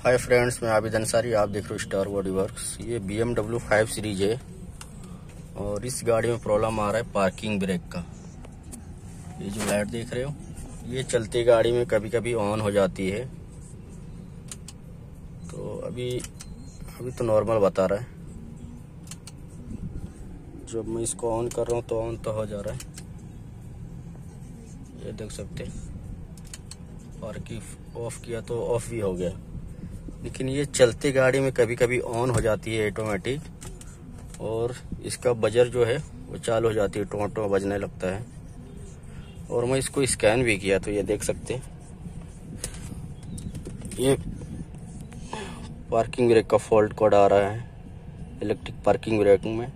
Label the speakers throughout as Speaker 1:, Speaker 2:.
Speaker 1: Hi friends मैं आबिद अंसारी, आप देख रहे हो स्टार बॉडी वर्क्स ये B M W five series है और इस गाड़ी में प्रॉब्लम आ रहा है पार्किंग ब्रेक का। ये जो लाइट देख रहे हो, ये चलती गाड़ी में कभी कभी ऑन हो जाती है। तो अभी अभी तो नॉर्मल बता रहा है। जब मैं इसको ऑन कर रहा हूँ तो ऑन तो हो जा रहा है। ये देख सकते पार्किंग ऑफ़ किया तो ऑफ़ भी हो गया। लेकिन ये चलती गाड़ी में कभी कभी ऑन हो जाती है ऑटोमेटिक और इसका बजर जो है, वो चालू हो जाती है टो टो बजने लगता है। और मैं इसको स्कैन भी किया तो ये देख सकते ये पार्किंग ब्रेक का फॉल्ट कोड आ रहा है इलेक्ट्रिक पार्किंग ब्रेक में।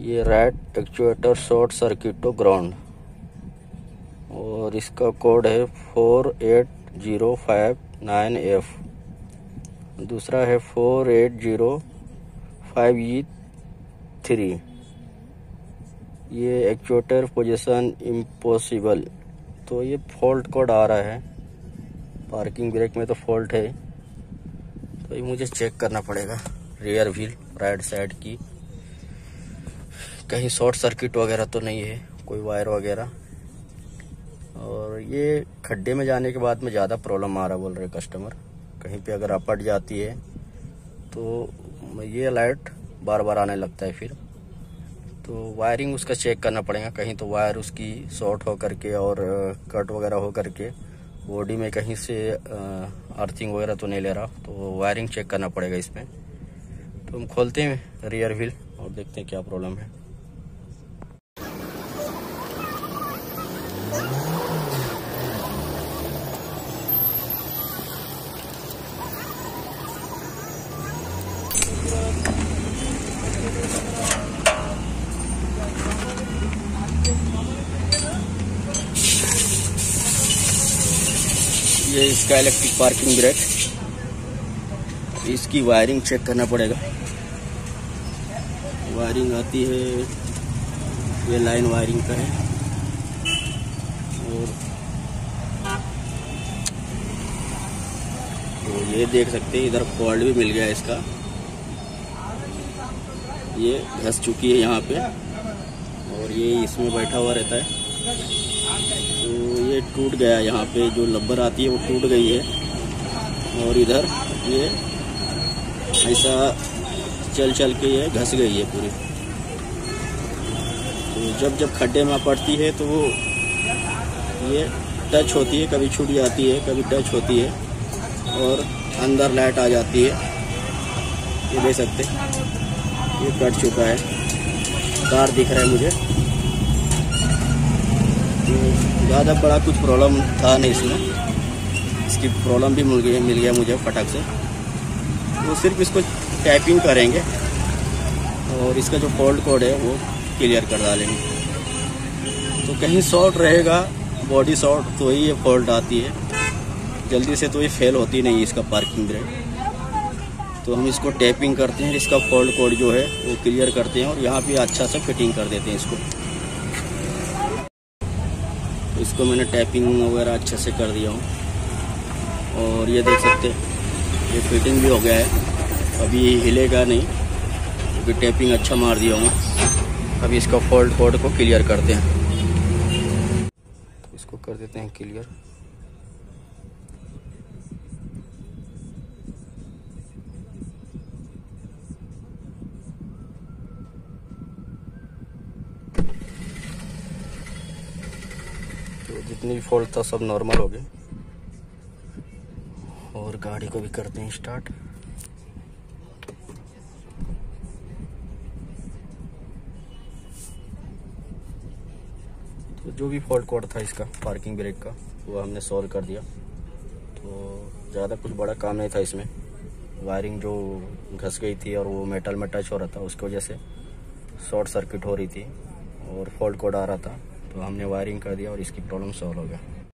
Speaker 1: ये right actuator short circuit to ground और इसका कोड है four eight zero five nine F दूसरा है four eight zero five E three. ये एक्चुएटर पोजीशन इम्पॉसिबल तो ये फॉल्ट कोड आ रहा है। पार्किंग ब्रेक में तो फॉल्ट है। तो ये मुझे चेक करना पड़ेगा रियर व्हील राइट साइड की। कहीं शॉर्ट सर्किट वगैरह तो नहीं है, कोई वायर वगैरह। और ये खड्डे में जाने के बाद में ज़्यादा प्रॉब्लम आ रहा बोल रहे कस्टमर कहीं पे अगर अपट जाती है तो ये लाइट बार बार आने लगता है फिर। तो वायरिंग उसका चेक करना पड़ेगा, कहीं तो वायर उसकी शॉर्ट हो करके और कट वगैरह हो करके। बॉडी में कहीं से अर्थिंग वगैरह तो नहीं ले रहा तो वायरिंग चेक करना पड़ेगा इसमें। तो हम खोलते हैं रियर व्हील और देखते हैं क्या प्रॉब्लम है। ये इसका इलेक्ट्रिक पार्किंग ब्रेक इसकी वायरिंग चेक करना पड़ेगा। वायरिंग आती है, ये लाइन वायरिंग का है। और तो ये देख सकते हैं, इधर कॉल्ड भी मिल गया इसका। ये घस चुकी है यहाँ पे। और ये इसमें बैठा हुआ रहता है। टूट गया यहाँ पे, जो लब्बर आती है वो टूट गई है। और इधर ये ऐसा चल चल के ये घस गई है पूरी। तो जब जब खड्डे में पड़ती है तो वो ये टच होती है, कभी छूट जाती है, कभी टच होती है और अंदर लाइट आ जाती है। ये देख सकते ये कट चुका है। तार दिख रहा है मुझे। ज़्यादा बड़ा कुछ प्रॉब्लम था नहीं इसमें। इसकी प्रॉब्लम भी मिल गई, मिल गया मुझे फटक से। वो सिर्फ़ इसको टाइपिंग करेंगे और इसका जो फॉल्ट कोड है, वो क्लियर कर डालेंगे। तो कहीं शॉर्ट रहेगा बॉडी शॉर्ट तो ही ये फॉल्ट आती है। जल्दी से तो ये फेल होती नहीं इसका पार्किंग ब्रेक तो हम इसको टैपिंग करते हैं, इसका फॉल्ट कोड जो है, वो क्लियर करते हैं और यहाँ पे अच्छा सा फिटिंग कर देते हैं इसको। इसको मैंने टैपिंग वगैरह अच्छे से कर दिया हूँ। और ये देख सकते हैं, ये फिटिंग भी हो गया है। अभी हिलेगा नहीं क्योंकि तो टैपिंग अच्छा मार दिया हूँ अभी इसका फॉल्ट फोल्ड को क्लियर करते हैं। इसको कर देते हैं क्लियर जितनी भी फॉल्ट था, सब नॉर्मल हो गए। और गाड़ी को भी करते हैं स्टार्ट तो जो भी फॉल्ट कोड था इसका पार्किंग ब्रेक का, वो हमने सॉल्व कर दिया। तो ज़्यादा कुछ बड़ा काम नहीं था इसमें। वायरिंग जो घस गई थी और वो मेटल में टच हो रहा था, उसकी वजह से शॉर्ट सर्किट हो रही थी और फॉल्ट कोड आ रहा था। तो हमने वायरिंग कर दिया और इसकी प्रॉब्लम सॉल्व हो गया।